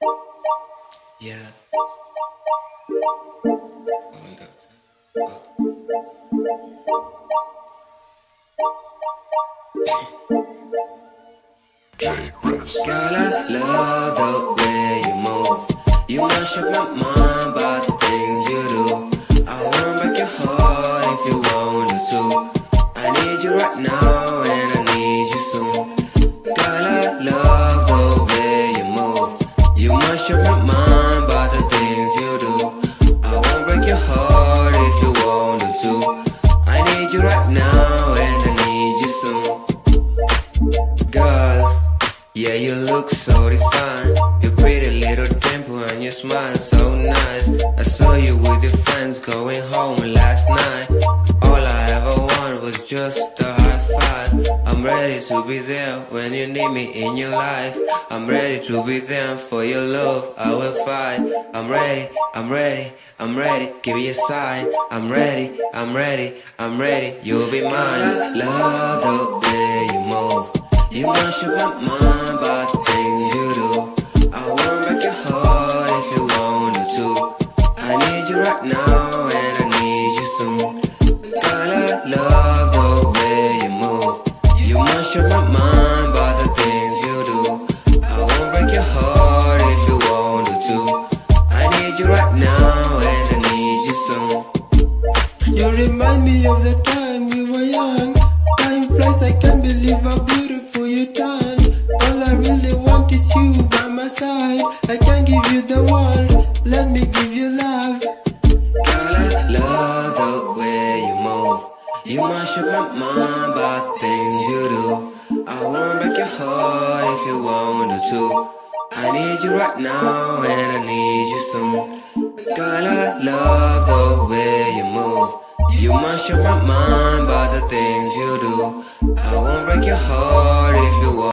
Yeah. Oh, oh. Girl, I love the way you move. You mash up my mind by the things you do. I wanna break your heart if you wanted to. I need you right now need you right now and I need you soon. Girl. Yeah, you look so refined. Your pretty little dimple and your smile so nice. I saw you with your friends going home last night. All I ever wanted was just a high five. I'm ready to be there when you need me in your life. I'm ready to be there for your love. I will fight. I'm ready, I'm ready, I'm ready. Give me a sign. I'm ready, I'm ready, I'm ready. You'll be mine. Love the way you move. You mash up my mind by the things you do. I wanna break your heart if you wanted to. I need you right now your heart if you wanted to. I need you right now and I need you soon. You remind me of the time we were young. Time flies, I can't believe how beautiful you turn. All I really want is you by my side. I can't give you the world, let me give you love. Girl, I love the way you move. You mash up my mind by the things you do. I wanna break your heart if you wanted to. I need you right now and I need you soon. Girl, I love the way you move. You mess up my mind by the things you do. I won't break your heart if you want.